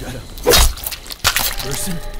Shut up. Person?